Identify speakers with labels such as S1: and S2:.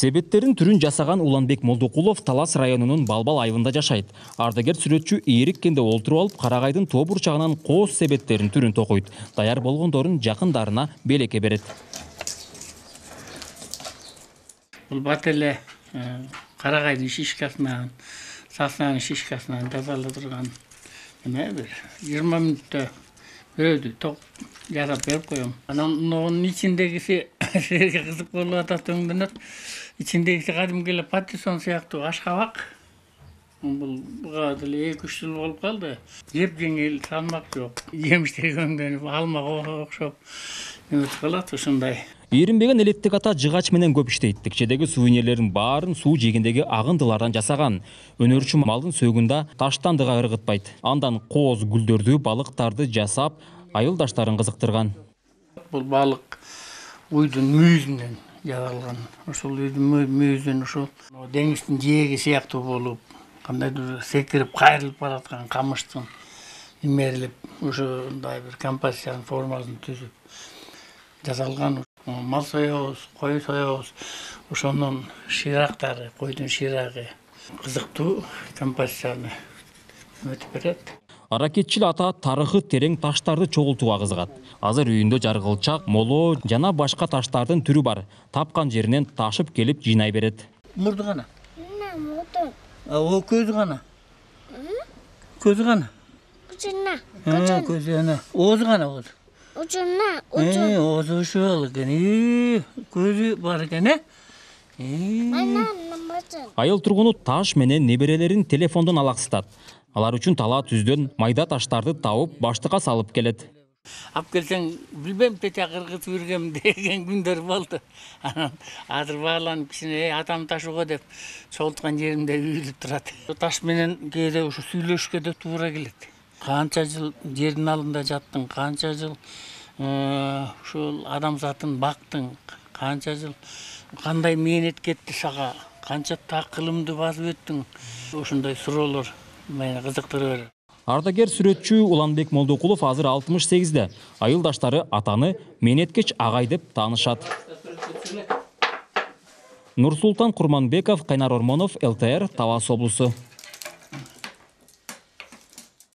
S1: себеттерин түрүн жасаган уланбек молдокулов талас районунун балбал айылында жашайт ардагер сүрөтчү ийриккенде олтуруп алып карагайдын тоо бурчагынан кооз себеттерин түрүн токойт даяр болгондорун жакындарына белекке берет
S2: бул бат эле карагайдын шишкасынан саснанын шишкасынан жасала турган эме бир жыйырма мүнөттө бирөөдү ток жасап берип коем анан силерге кызык болуп атат өңдөнөт ичиндегиси кадимки эле патиссон сыяктуу ашкабак бул буга деле эки үч жыл болуп калды. Жеп жеңил салмак жок жемиштери өңдөнүп алмага окшоп эметип калат ушундай.
S1: Ийринбеген элеттик ата жыгач менен көп иштейт. Текчедеги сувенирлерин баарын суу жээгиндеги агындылардан жасаган. Өнөрчү малдын сөөгүндө таштандыга ыргытпайт. Андан кооз гүлдөрдү балыктарды жасап айылдаштарын кызыктырган.
S2: Бул балык уйдун мүйүзүнөн жасалган ушул уйдун мүйүзүн ушул деңиздин жээги сыяктуу болуп кандайдыр секирип кайрылып бараткан камыштын имерилип ушундай бир композициянын формасын түзүп жасалган мал соебуз кой соебуз ошонун шыйрактары койдун шыйрагы кызыктуу композицияны өтүп берет
S1: аракетчил ата тарыхы терең таштарды чогултууга кызыгат. Азыр үйүндө жаргылчак моло жана башка таштардын түрү бар. Тапкан жеринен ташып келип жыйнай берет.
S2: Мурду о көзү кана көзү кана
S3: Ucuna.
S2: көзү ана оозу кана оозу. Ee, ozu ушул экен. Көзү бар экен э?
S1: Айыл тургуну таш менен неберелерин телефондон алаксытат. Алар үчүн талаа түздөн майда таштарды табып баштыкка салып келет.
S2: Алып келсең билбейм петя кыргызып жүргем деген күндөр болду. Анан азыр бааланып кичине эй атам деп чогулткан жеримде үйүлүп турат. Таш менен кээде ушу сүйлөшүшкө да туура келет. Канча жыл жердин алдында жаттың канча жыл э, ушул адамзатын бактың канча жыл кандай мээнет кетти сага канча такылымды басып өттүң ушундай суроолор. Мени кызыктыра берет
S1: ардагер сүрөтчү уланбек молдокулов азыр алтымыш сегизде айылдаштары атаны мээнеткеч агай деп таанышат нурсултан курманбеков кайнар ормонов лтр талас облусу